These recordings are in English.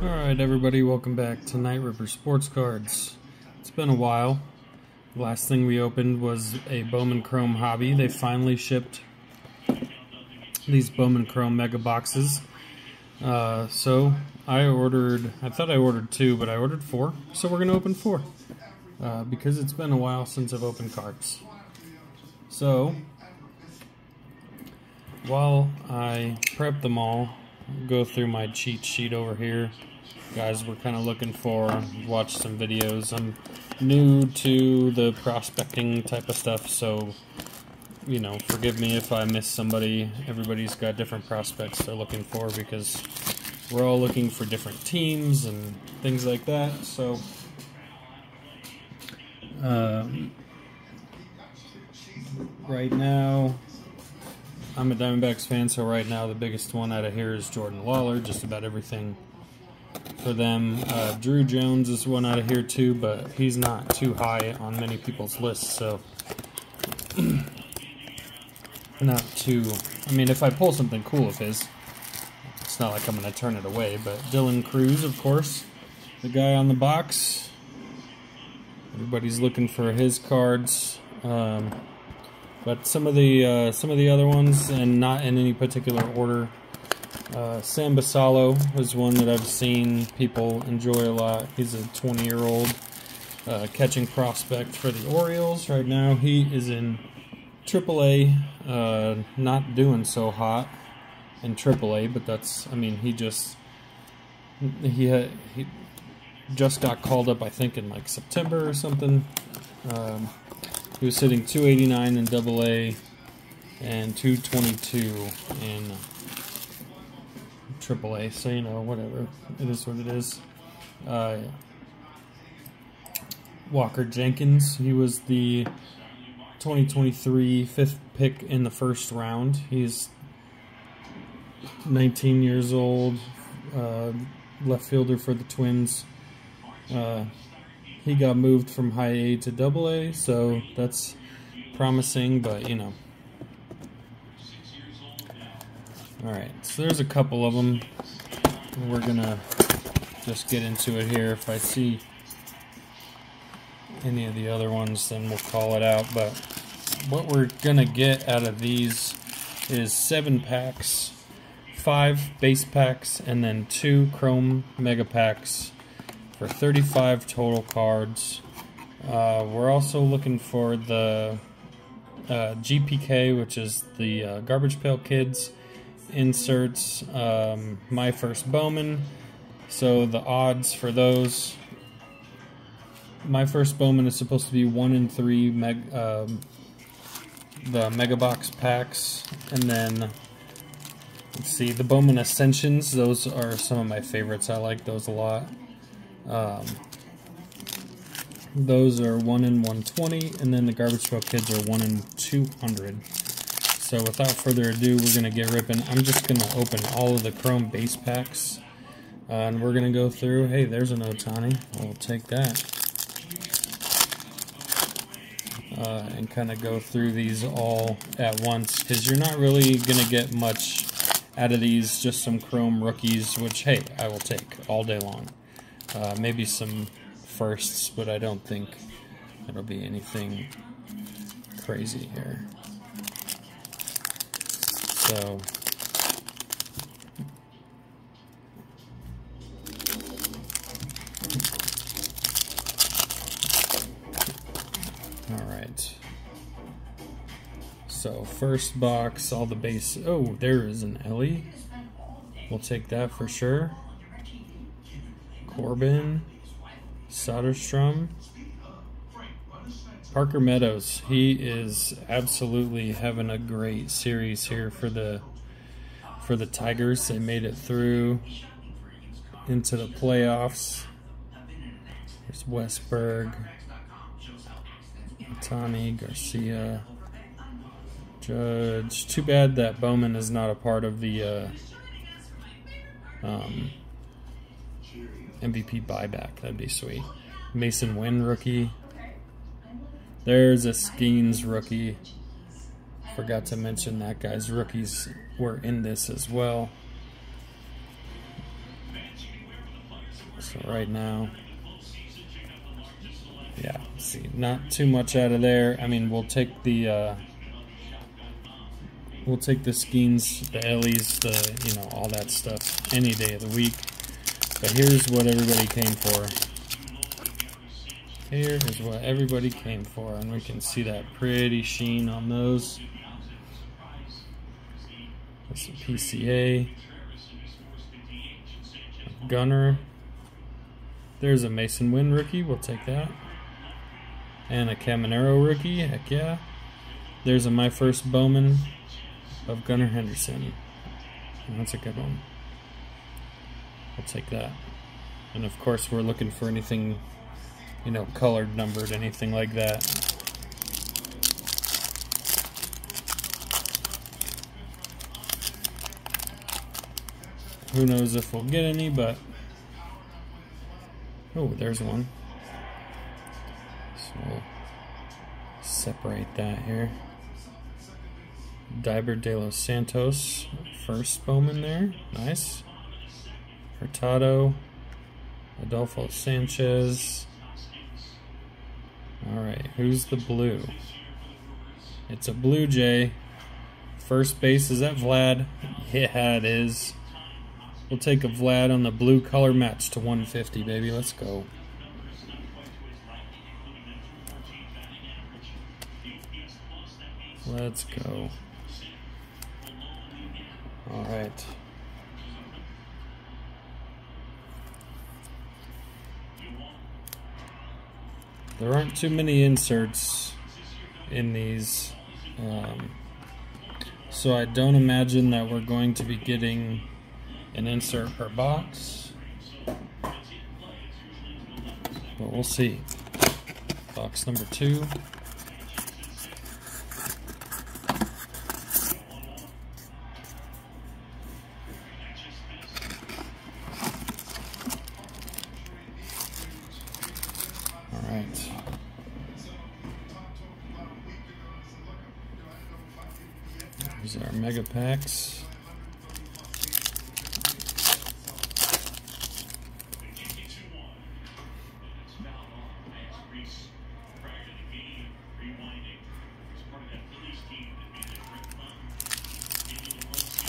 Alright everybody, welcome back to Knight Ripper Sports Cards. It's been a while. The last thing we opened was a Bowman Chrome hobby. They finally shipped these Bowman Chrome mega boxes. Uh, so I ordered, I thought I ordered two, but I ordered four. So we're going to open four. Uh, because it's been a while since I've opened cards. So, while I prep them all, go through my cheat sheet over here. Guys, we're kind of looking for, watch some videos. I'm new to the prospecting type of stuff, so, you know, forgive me if I miss somebody. Everybody's got different prospects they're looking for because we're all looking for different teams and things like that, so... Um, right now, I'm a Diamondbacks fan, so right now the biggest one out of here is Jordan Lawlar. Just about everything for them. Uh, Drew Jones is one out of here too, but he's not too high on many people's lists, so not too. I mean, if I pull something cool of his, it's not like I'm going to turn it away. But De La Cruz, of course, the guy on the box. Everybody's looking for his cards. Um, but some of the uh, some of the other ones, and not in any particular order. Uh, Sam Basallo was one that I've seen people enjoy a lot. He's a 20-year-old uh, catching prospect for the Orioles. Right now, he is in AAA, uh, not doing so hot in AAA, but that's, I mean, he just, he, he just got called up, I think, in like September or something. Um, he was hitting 289 in Double A and 222 in Triple A. So you know, whatever it is, what it is. Uh, Walker Jenkins. He was the 2023 fifth pick in the first round. He's 19 years old, uh, left fielder for the Twins. Uh, he got moved from high A to double A, so that's promising, but you know. Alright, so there's a couple of them. We're gonna just get into it here. If I see any of the other ones, then we'll call it out. But what we're gonna get out of these is seven packs, five base packs, and then two Chrome Mega Packs for 35 total cards. Uh, we're also looking for the uh, GPK, which is the uh, Garbage Pail Kids inserts. Um, my first Bowman. So the odds for those. My first Bowman is supposed to be one in three meg, um, the Mega Box packs, and then let's see the Bowman Ascensions. Those are some of my favorites. I like those a lot. Um, those are 1 in 120, and then the Garbage Pail Kids are 1 in 200. So without further ado, we're going to get ripping. I'm just going to open all of the Chrome base packs, uh, and we're going to go through. Hey, there's an Ohtani. I'll take that. Uh, and kind of go through these all at once, because you're not really going to get much out of these, just some Chrome rookies, which, hey, I will take all day long. Uh, maybe some firsts, but I don't think it'll be anything crazy here. So, all right. So first box, all the base. Oh, there is an Elly. We'll take that for sure. Corbin, Soderstrom, Parker Meadows. He is absolutely having a great series here for the for the Tigers. They made it through into the playoffs. There's Westburg, Tani, Garcia, Judge. Too bad that Bowman is not a part of the uh, um, MVP buyback. That'd be sweet. Masyn Winn rookie. There's a Skenes rookie. Forgot to mention that guy's rookies were in this as well. So right now, yeah, see, not too much out of there. I mean, we'll take the uh, we'll take the Skenes, the Ellies, the you know all that stuff any day of the week. But here's what everybody came for. Here is what everybody came for, and we can see that pretty sheen on those. That's a PCA. Gunnar. There's a Masyn Winn rookie. We'll take that. And a Caminero rookie. Heck yeah. There's a My First Bowman of Gunnar Henderson. And that's a good one. I'll take that. And of course, we're looking for anything, you know, colored, numbered, anything like that. Who knows if we'll get any, but. Oh, there's one. So we'll separate that here. Deiber de los Santos, first Bowman there. Nice. Hurtado. Adolfo Sanchez. Alright, who's the blue? It's a Blue Jay. First base, is that Vlad? Yeah, it is. We'll take a Vlad on the blue color match to 150, baby. Let's go. Let's go. All right. There aren't too many inserts in these, um, so I don't imagine that we're going to be getting an insert per box. But we'll see. Box number two. Are mega packs.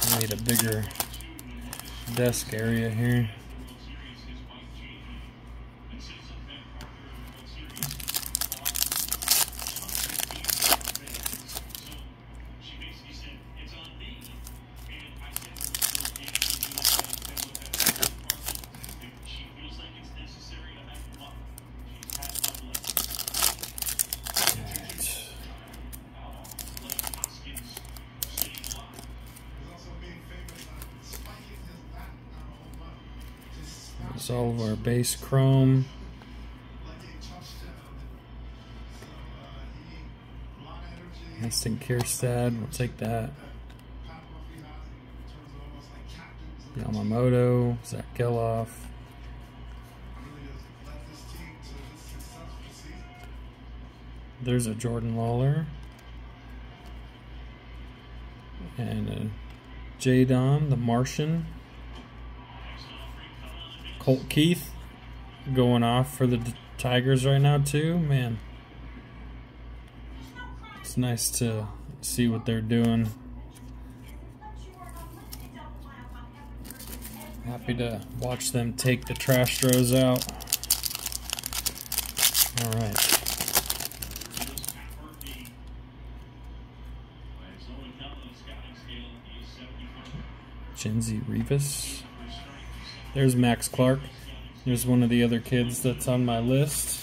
I need a bigger desk area here. All of our base chrome. Heston Kjerstad, we'll take that. Yamamoto, Zack Gelof. There's a Jordan Lawlar. And a Jadon, the Martian. Colt Keith going off for the Tigers right now too. Man, it's nice to see what they're doing. Happy to watch them take the trash throws out. All right. Genzi Rivas. There's Max Clark. There's one of the other kids that's on my list.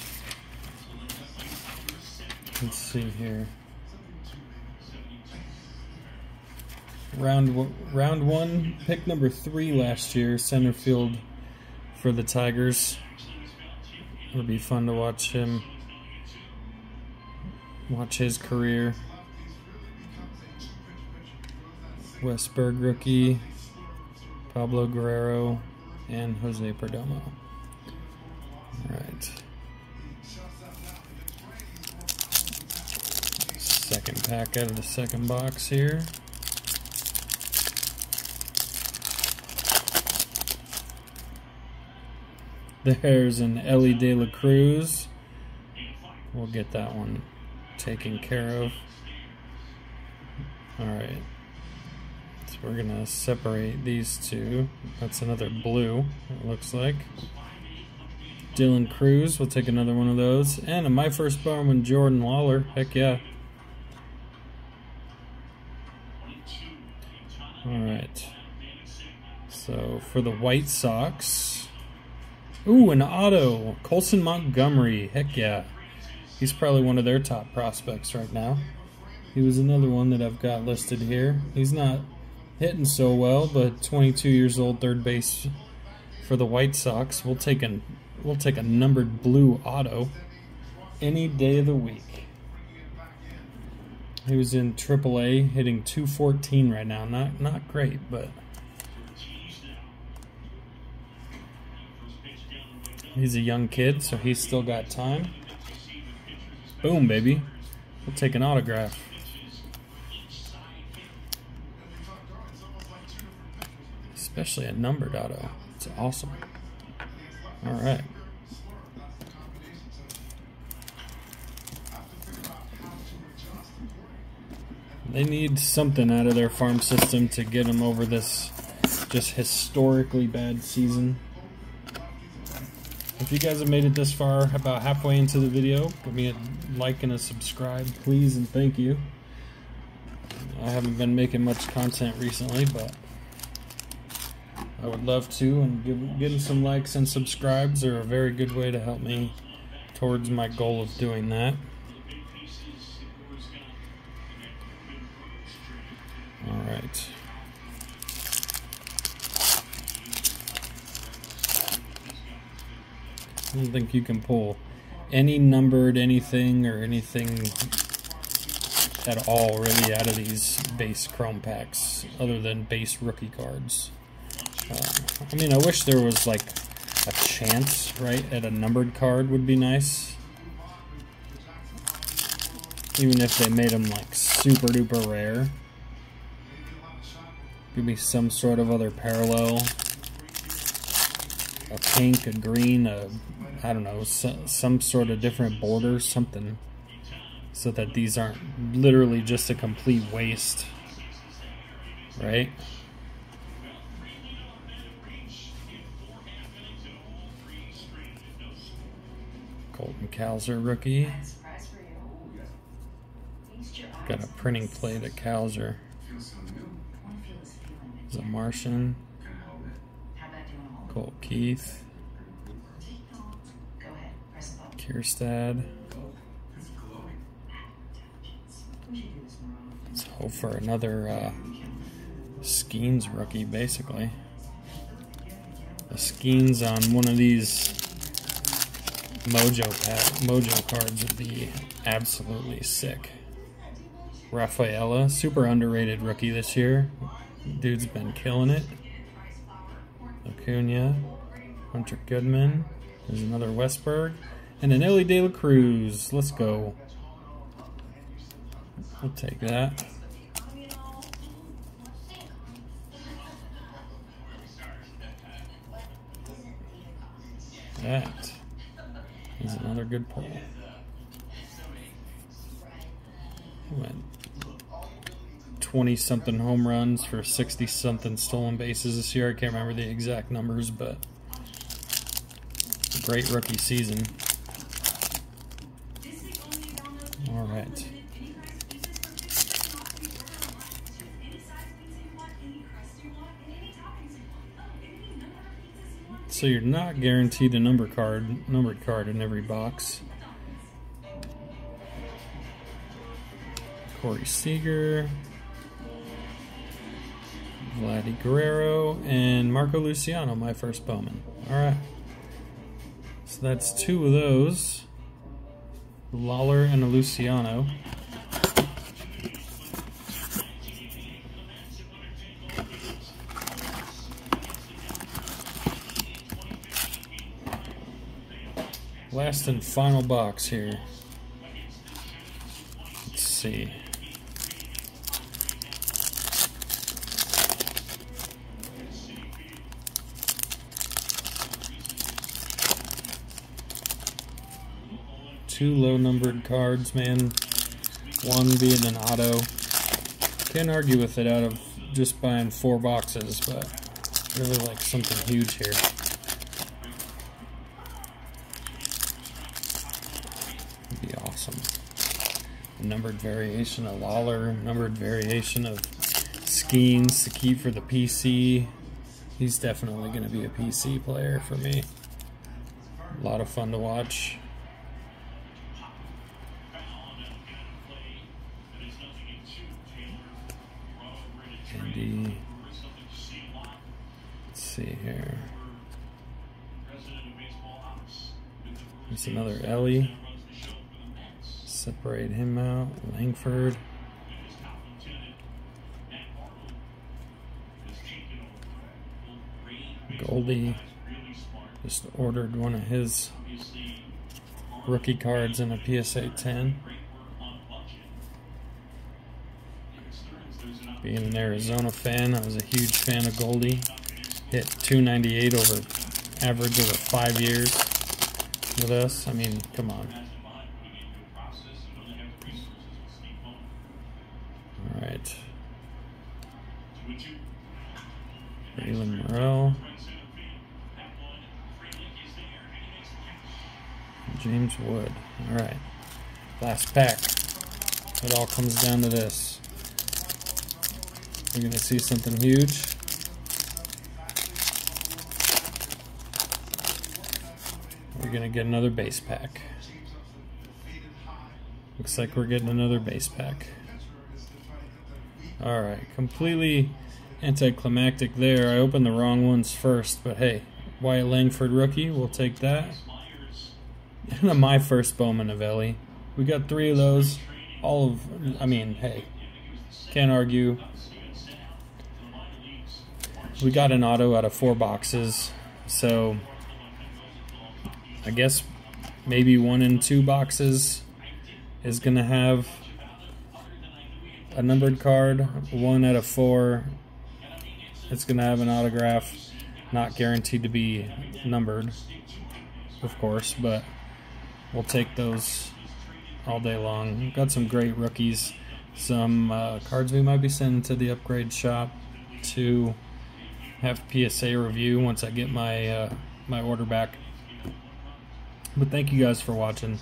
Let's see here. Round round one, pick number three last year, center field for the Tigers. It'll be fun to watch him, watch his career. Westburg rookie, Pablo Guerrero, and Jose Perdomo. All right. Second pack out of the second box here. There's an Elly De La Cruz. We'll get that one taken care of. Alright. So we're to separate these two. That's another blue, it looks like. De La Cruz, we'll take another one of those. And My First Bowman Jordan Lawlar. Heck yeah. Alright. So for the White Sox. Ooh, an auto. Colson Montgomery. Heck yeah. He's probably one of their top prospects right now. He was another one that I've got listed here. He's not hitting so well, but 22 years old, third base for the White Sox. We'll take an we'll take a numbered blue auto any day of the week. He was in AAA, hitting 214 right now. Not not great, but he's a young kid, so he's still got time. Boom, baby. We'll take an autograph. Especially a numbered auto. It's awesome. All right. They need something out of their farm system to get them over this just historically bad season. If you guys have made it this far, about halfway into the video, give me a like and a subscribe, please, and thank you. I haven't been making much content recently, but I would love to, and give, getting some likes and subscribes are a very good way to help me towards my goal of doing that. All right. I don't think you can pull any numbered anything or anything at all really out of these base chrome packs other than base rookie cards. I mean, I wish there was like a chance, right, at a numbered card would be nice. Even if they made them like super duper rare. Give me some sort of other parallel. A pink, a green, a, I don't know, some sort of different border, something. So that these aren't literally just a complete waste. Right? Colton Cowser rookie. Got a printing plate at Cowser. Is a Martian. Colt Keith. Kjerstad. Let's hope for another uh, Skenes rookie, basically. The Skenes on one of these Mojo pack, Mojo cards would be absolutely sick. Rafaela, super underrated rookie this year. Dude's been killing it. Acuna, Hunter Goodman. There's another Westburg. And an Elly De La Cruz. Let's go. We'll take that. That another good pull. Went 20 something home runs for 60 something stolen bases this year. I can't remember the exact numbers, but great rookie season. So you're not guaranteed a number card, numbered card in every box. Corey Seager, Vladdy Guerrero, and Marco Luciano, my first Bowman. All right. So that's two of those. Lawlar and a Luciano. last and final box here. Let's see. Two low numbered cards, man. One being an auto. Can't argue with it out of just buying four boxes, but really like something huge here. Numbered variation of Lawlar, numbered variation of Skenes, the key for the PC. He's definitely going to be a PC player for me. A lot of fun to watch. Andy. Let's see here. There's another Elly. Separate him out. Langford. Goldie just ordered one of his rookie cards in a PSA 10. Being an Arizona fan, I was a huge fan of Goldie. Hit 298 over average over five years with us. I mean, come on. All right. Raylen Morrell. James Wood. All right. Last pack. It all comes down to this. We're going to see something huge. We're going to get another base pack. Looks like we're getting another base pack. Alright, completely anticlimactic there. I opened the wrong ones first, but hey, Wyatt Langford rookie, we'll take that. My first Bowman of Elly. We got three of those. All of, I mean, hey, can't argue. We got an auto out of four boxes, so I guess maybe one in two boxes is going to have a numbered card. One out of four, it's going to have an autograph. Not guaranteed to be numbered, of course, but we'll take those all day long. Got some great rookies. Some uh, cards we might be sending to the upgrade shop to have PSA review once I get my uh, my order back. But thank you guys for watching.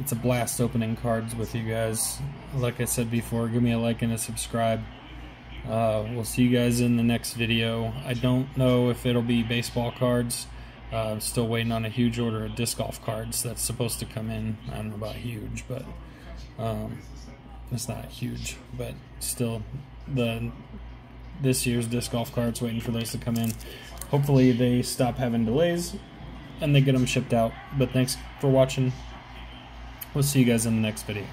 It's a blast opening cards with you guys. Like I said before, give me a like and a subscribe. Uh, we'll see you guys in the next video. I don't know if it'll be baseball cards. Uh, still waiting on a huge order of disc golf cards that's supposed to come in. I don't know about huge, but um, it's not huge. But still, the this year's disc golf cards waiting for those to come in. Hopefully, they stop having delays and they get them shipped out. But thanks for watching. We'll see you guys in the next video.